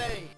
thing.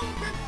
Bye.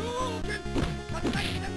「わっわっわっわっ」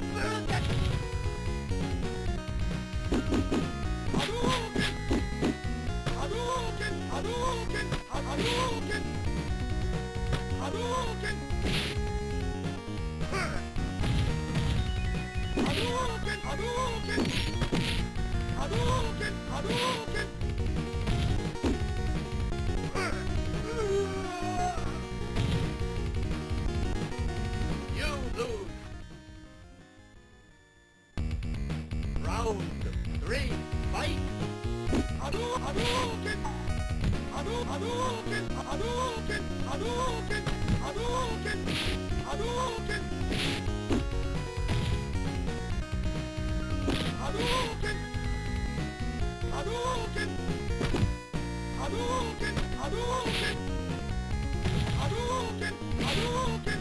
波動拳波動拳波動拳波動拳波動拳波動拳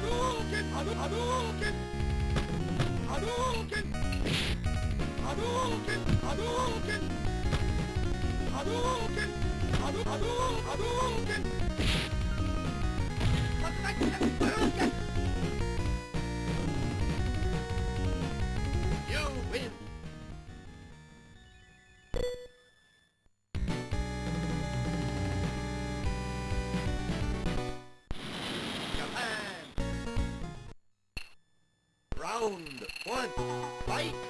波動拳 one, fight!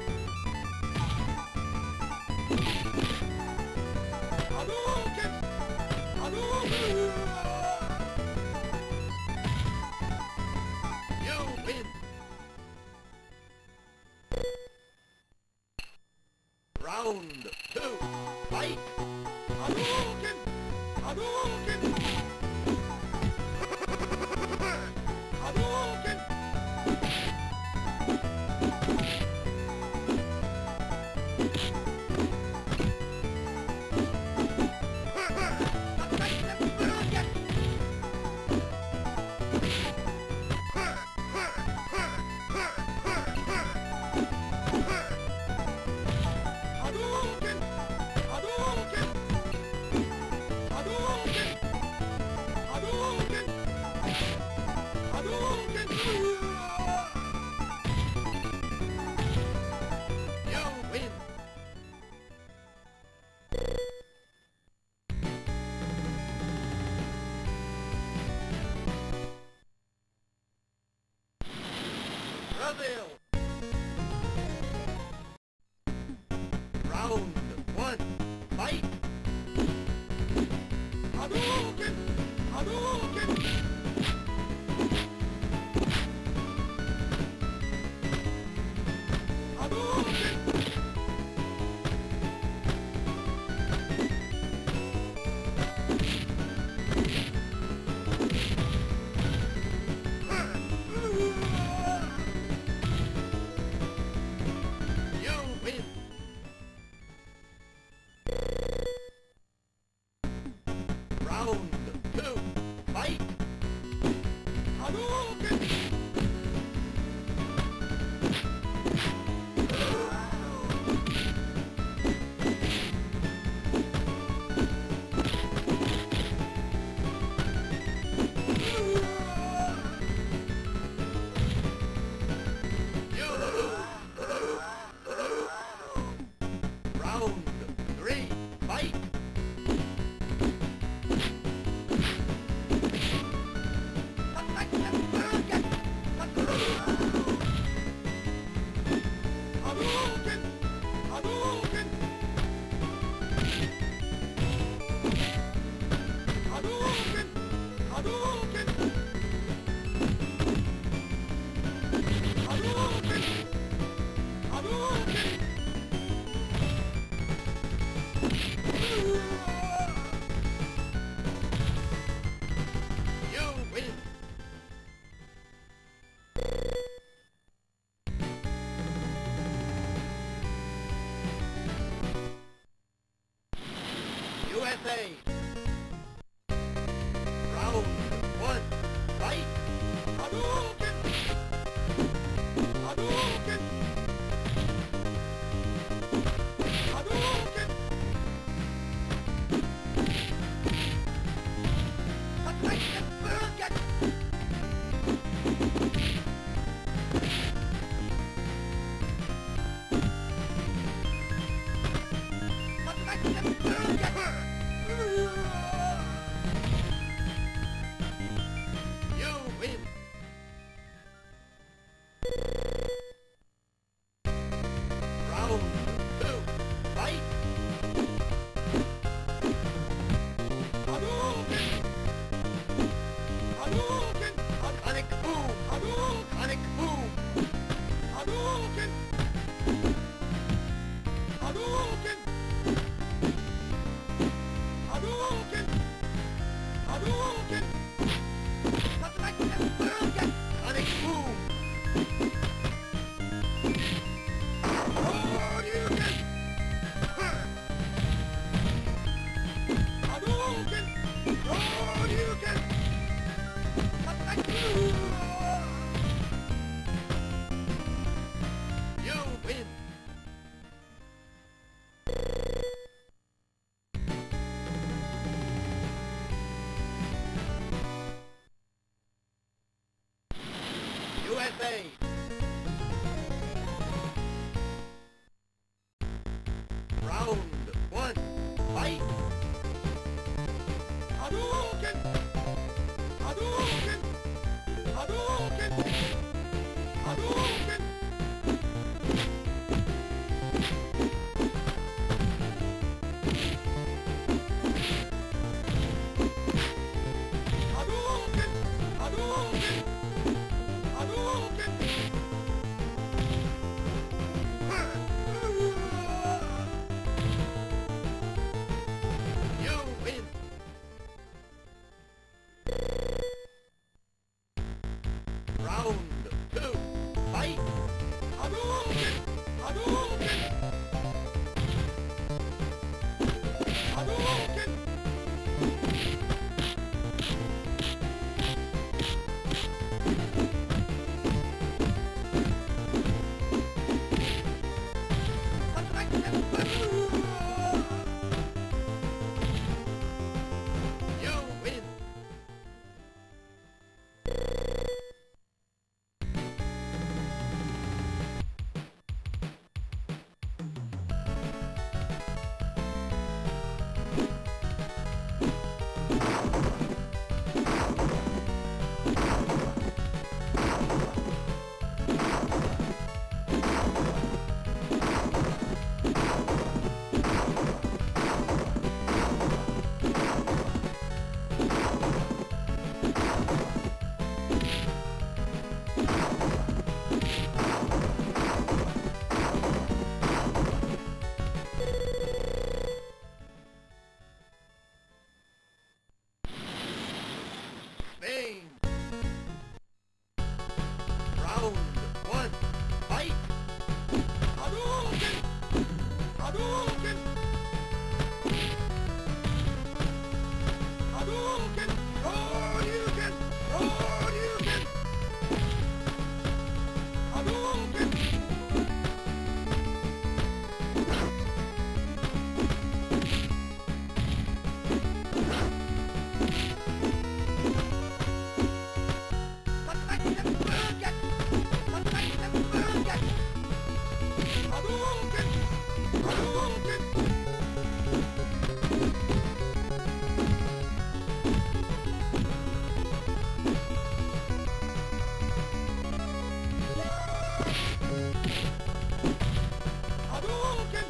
波動拳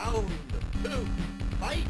Round two, fight!